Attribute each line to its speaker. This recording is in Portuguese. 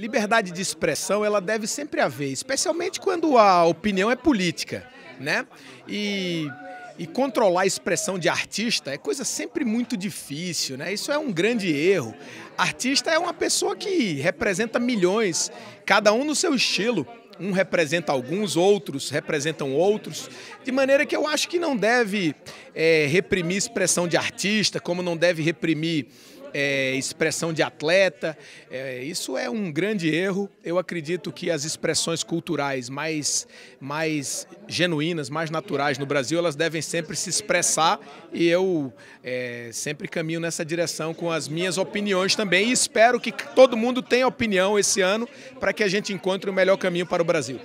Speaker 1: Liberdade de expressão ela deve sempre haver, especialmente quando a opinião é política, né? E, e controlar a expressão de artista é coisa sempre muito difícil, né? Isso é um grande erro. Artista é uma pessoa que representa milhões, cada um no seu estilo. Um representa alguns, outros representam outros, de maneira que eu acho que não deve é, reprimir expressão de artista, como não deve reprimir é, expressão de atleta. É, isso é um grande erro. Eu acredito que as expressões culturais mais, mais genuínas, mais naturais no Brasil, elas devem sempre se expressar e eu é, sempre caminho nessa direção com as minhas opiniões também e espero que todo mundo tenha opinião esse ano para que a gente encontre o melhor caminho para o Brasil.